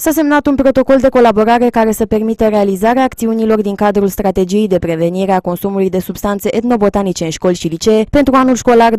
S-a semnat un protocol de colaborare care să permită realizarea acțiunilor din cadrul strategiei de prevenire a consumului de substanțe etnobotanice în școli și licee pentru anul școlar 2013-2014.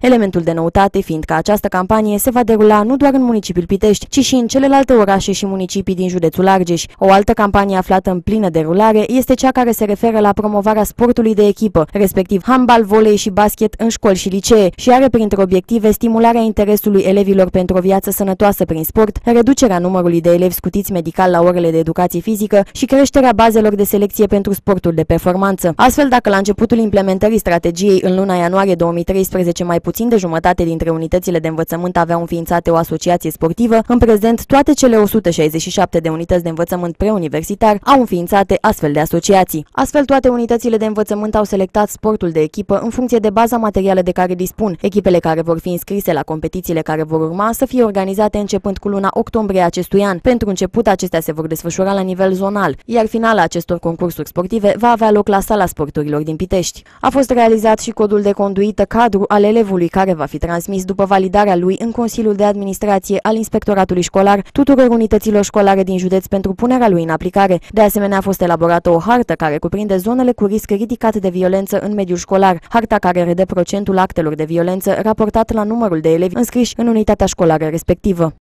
Elementul de noutate fiind că această campanie se va derula nu doar în municipiul Pitești, ci și în celelalte orașe și municipii din județul Argeș. O altă campanie aflată în plină derulare este cea care se referă la promovarea sportului de echipă, respectiv handbal, volei și basket în școli și licee și are printre obiective stimularea interesului elevilor pentru o viață sănătoasă prin sport, reducerea numărului de elevi scutiți medical la orele de educație fizică și creșterea bazelor de selecție pentru sportul de performanță. Astfel, dacă la începutul implementării strategiei în luna ianuarie 2013 mai puțin de jumătate dintre unitățile de învățământ aveau înființate o asociație sportivă, în prezent toate cele 167 de unități de învățământ preuniversitar au înființate astfel de asociații. Astfel, toate unitățile de învățământ au selectat sportul de echipă în funcție de baza materială de care dispun. Echipele care vor fi înscrise la competițiile care vor urma să fie organizate începând cu luna octombrie acestui an. Pentru început, acestea se vor desfășura la nivel zonal, iar finala acestor concursuri sportive va avea loc la sala sporturilor din Pitești. A fost realizat și codul de conduită cadru al elevului care va fi transmis după validarea lui în Consiliul de Administrație al Inspectoratului Școlar tuturor unităților școlare din județ pentru punerea lui în aplicare. De asemenea, a fost elaborată o hartă care cuprinde zonele cu risc ridicat de violență în mediul școlar, harta care redă procentul actelor de violență raportat la numărul de elevi înscriși în unitatea școlară respectivă.